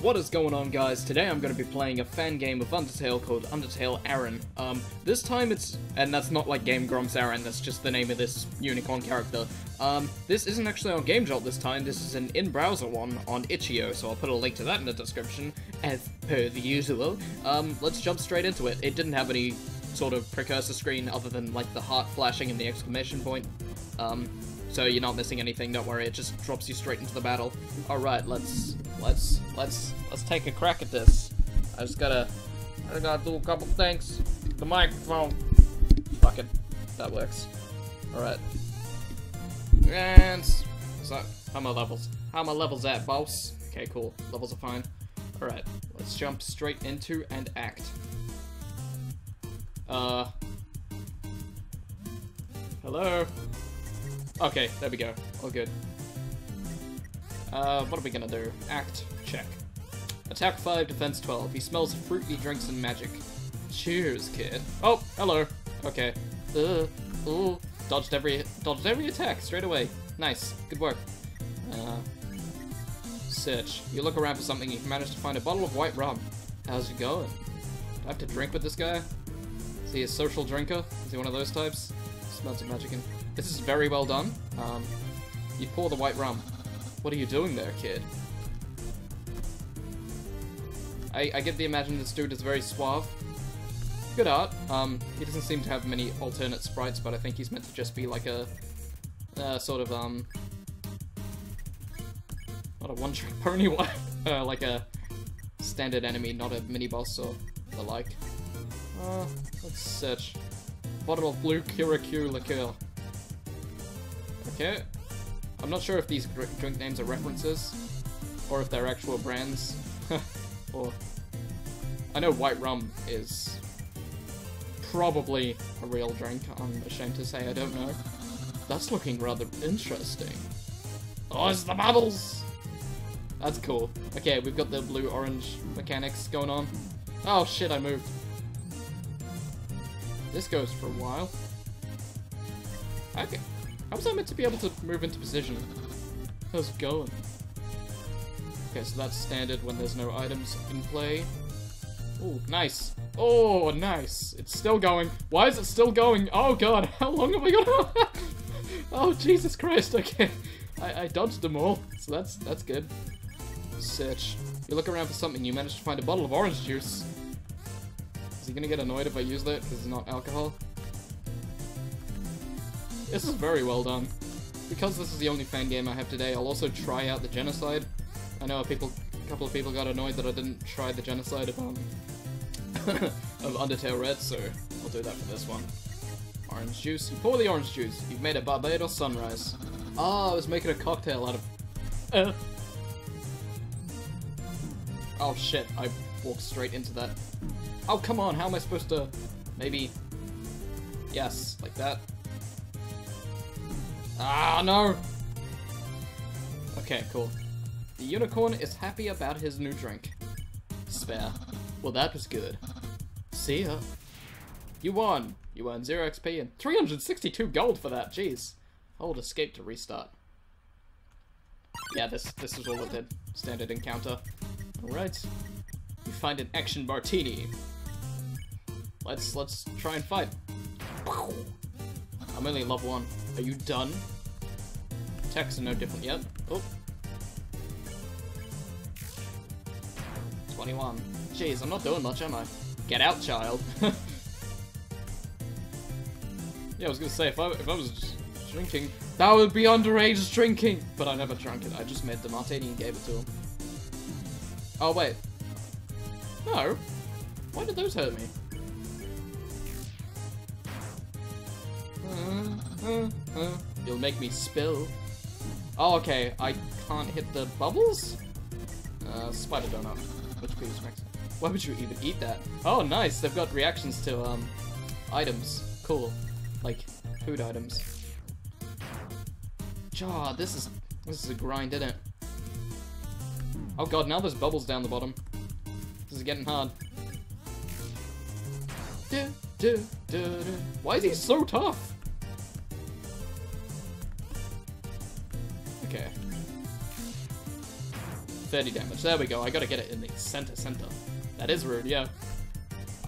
What is going on guys? Today I'm going to be playing a fan game of Undertale called Undertale Arin. Um, this time it's, and that's not like Game Grumps Arin, that's just the name of this unicorn character. Um, this isn't actually on Game Jolt this time, this is an in-browser one on itch.io, so I'll put a link to that in the description, as per the usual. Um, let's jump straight into it. It didn't have any sort of precursor screen other than like the heart flashing and the exclamation point. Um, so you're not missing anything, don't worry, it just drops you straight into the battle. Alright, let's, let's, let's, let's take a crack at this. I just gotta, I gotta do a couple things. The microphone. Fuck it. That works. Alright. And, so, how my levels? How my levels at, boss? Okay, cool. Levels are fine. Alright, let's jump straight into and act. Uh. Hello? Okay, there we go. All good. Uh, what are we gonna do? Act. Check. Attack 5, defense 12. He smells fruity drinks and magic. Cheers, kid. Oh, hello. Okay. Uh, ooh. Dodged every, dodged every attack straight away. Nice. Good work. Uh, search. You look around for something, you manage to find a bottle of white rum. How's it going? Do I have to drink with this guy? Is he a social drinker? Is he one of those types? Smells of magic in this is very well done. Um, you pour the white rum. What are you doing there, kid? I, I get the imagine this dude is very suave. Good art. Um, he doesn't seem to have many alternate sprites, but I think he's meant to just be like a, uh, sort of, um, not a one-trick pony, uh, like a standard enemy, not a mini-boss or the like. Uh, let's search. Bottle of blue Curaçao liqueur. I'm not sure if these drink names are references, or if they're actual brands. or I know white rum is probably a real drink. I'm ashamed to say I don't know. That's looking rather interesting. Oh, it's the bubbles! That's cool. Okay, we've got the blue-orange mechanics going on. Oh shit, I moved. This goes for a while. Okay. How was I meant to be able to move into position? How's it going? Okay, so that's standard when there's no items in play. Oh, nice. Oh, nice. It's still going. Why is it still going? Oh god, how long have we got? oh, Jesus Christ, okay. I, I dodged them all, so that's that's good. Search. You look around for something, you manage to find a bottle of orange juice. Is he gonna get annoyed if I use that because it's not alcohol? This is very well done. Because this is the only fan game I have today, I'll also try out the Genocide. I know a, people, a couple of people got annoyed that I didn't try the Genocide of, um, of Undertale Red, so I'll do that for this one. Orange juice. You pour the orange juice. You've made a Barbados sunrise. Ah, I was making a cocktail out of... Uh. Oh shit, I walked straight into that. Oh, come on, how am I supposed to... Maybe... Yes, like that. Ah, no! Okay, cool. The unicorn is happy about his new drink. Spare. Well, that was good. See ya. You won! You earned 0 XP and 362 gold for that, jeez. Hold escape to restart. Yeah, this this is all it did. Standard encounter. Alright. You find an action martini. Let's let's try and fight. I'm only level 1. Are you done? Attacks are no different yet. Oh. 21. Jeez, I'm not doing much, am I? Get out, child. yeah, I was gonna say, if I, if I was drinking, that would be underage drinking! But I never drank it, I just made the martini and gave it to him. Oh, wait. No. Why did those hurt me? You'll make me spill. Oh, okay. I can't hit the bubbles? Uh, spider donut. Which boost max? Why would you even eat that? Oh, nice. They've got reactions to, um, items. Cool. Like, food items. Jaw, this is, this is a grind, isn't it? Oh god, now there's bubbles down the bottom. This is getting hard. Why is he so tough? Okay. 30 damage. There we go. I gotta get it in the center center. That is rude, yeah.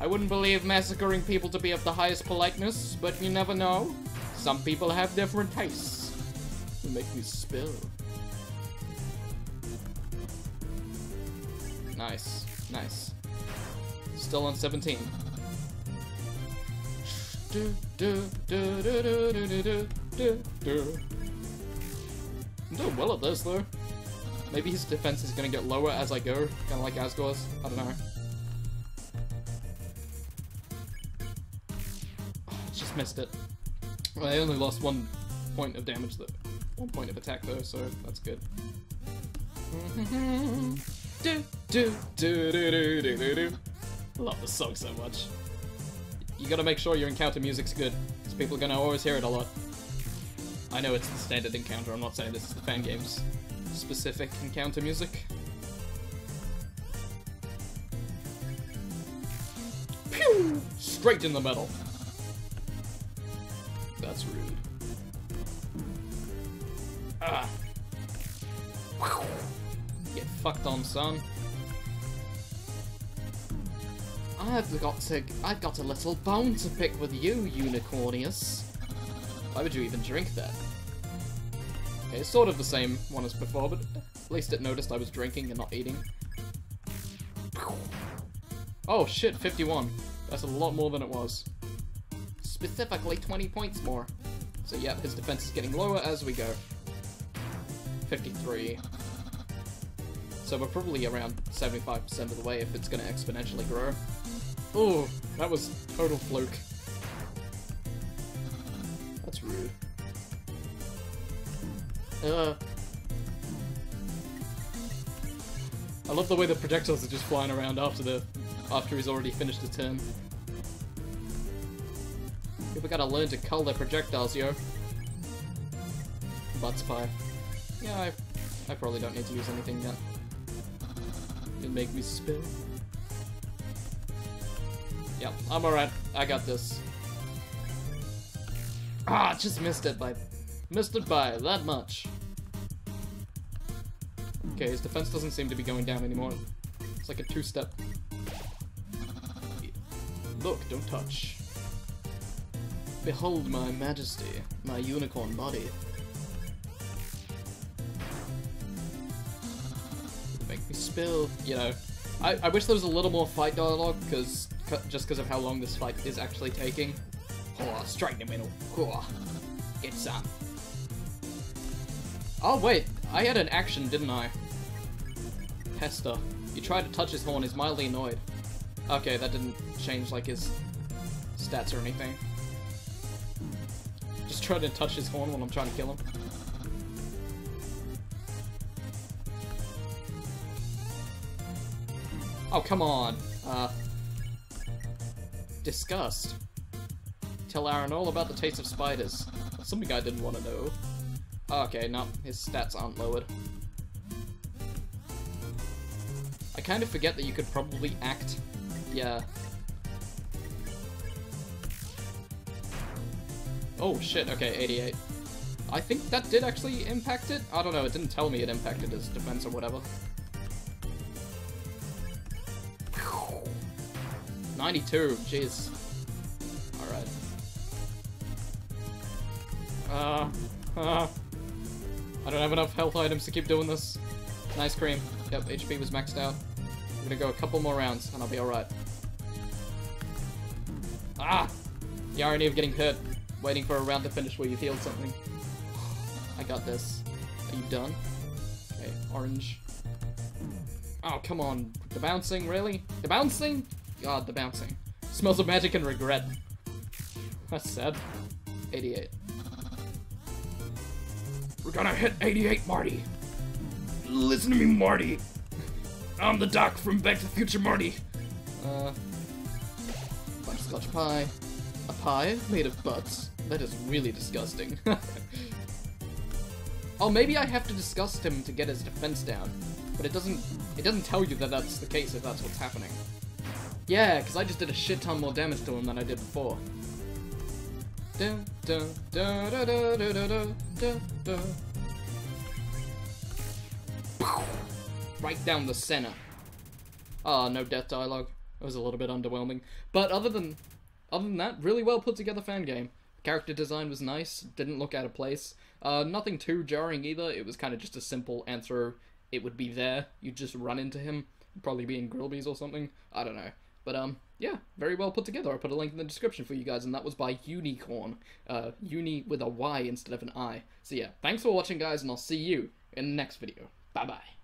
I wouldn't believe massacring people to be of the highest politeness, but you never know. Some people have different tastes. You make me spill. Nice. Nice. Still on 17. Do, do, do, do, do, do, do, do, do. Doing well at this, though. Maybe his defense is gonna get lower as I go, kinda like Asgore's. I don't know. Oh, just missed it. Well, I only lost one point of damage, though. One point of attack, though, so that's good. do, do, do, do, do, do, do, do. I love this song so much. You gotta make sure your encounter music's good, because people are gonna always hear it a lot. I know it's the standard encounter, I'm not saying this is the fan game's specific encounter music. Pew! Straight in the middle. That's rude. Ah. Get fucked on, son. I've got to. I've got a little bone to pick with you, Unicornius. Why would you even drink that? Okay, it's sort of the same one as before, but at least it noticed I was drinking and not eating. Oh shit, 51. That's a lot more than it was. Specifically 20 points more. So yeah, his defense is getting lower as we go. 53. So we're probably around 75% of the way if it's going to exponentially grow. Oh, that was total fluke. Rude. Uh. I love the way the projectiles are just flying around after the after he's already finished the turn. People gotta learn to cull their projectiles, yo. Butt spy. Yeah, I, I probably don't need to use anything yet. It'll make me spin. Yep, I'm alright. I got this. Ah, just missed it by... Missed it by that much. Okay, his defense doesn't seem to be going down anymore. It's like a two-step. Look, don't touch. Behold my majesty, my unicorn body. Make me spill, you know. I, I wish there was a little more fight dialogue, because just because of how long this fight is actually taking. Oh, straight in the middle. Oh, get some. Oh wait, I had an action, didn't I? Hester. You tried to touch his horn, he's mildly annoyed. Okay, that didn't change like his stats or anything. Just try to touch his horn when I'm trying to kill him. Oh, come on. Uh, disgust. Tell Arin all about the taste of spiders. Something I didn't want to know. Okay, no, his stats aren't lowered. I kind of forget that you could probably act. Yeah. Oh shit, okay, 88. I think that did actually impact it? I don't know, it didn't tell me it impacted his defense or whatever. 92, jeez. Uh, uh, I don't have enough health items to keep doing this. Nice cream. Yep, HP was maxed out. I'm gonna go a couple more rounds and I'll be alright. Ah! The irony of getting hurt, waiting for a round to finish where you've healed something. I got this. Are you done? Okay, orange. Oh, come on. The bouncing, really? The bouncing? God, the bouncing. Smells of magic and regret. That's sad. 88. We're gonna hit 88, Marty. Listen to me, Marty. I'm the doc from Back to the Future, Marty. Uh, butterscotch pie. A pie made of butts? That is really disgusting. oh, maybe I have to disgust him to get his defense down. But it doesn't, it doesn't tell you that that's the case if that's what's happening. Yeah, because I just did a shit ton more damage to him than I did before. Right down the center. Ah, no death dialogue. It was a little bit underwhelming. But other than other than that, really well put together fan game. Character design was nice, didn't look out of place. Uh, nothing too jarring either. It was kind of just a simple answer. It would be there. You'd just run into him. Probably be in Grillby's or something. I don't know. But um, yeah, very well put together. I put a link in the description for you guys, and that was by Unicorn. Uh, uni with a Y instead of an I. So yeah, thanks for watching, guys, and I'll see you in the next video. Bye bye.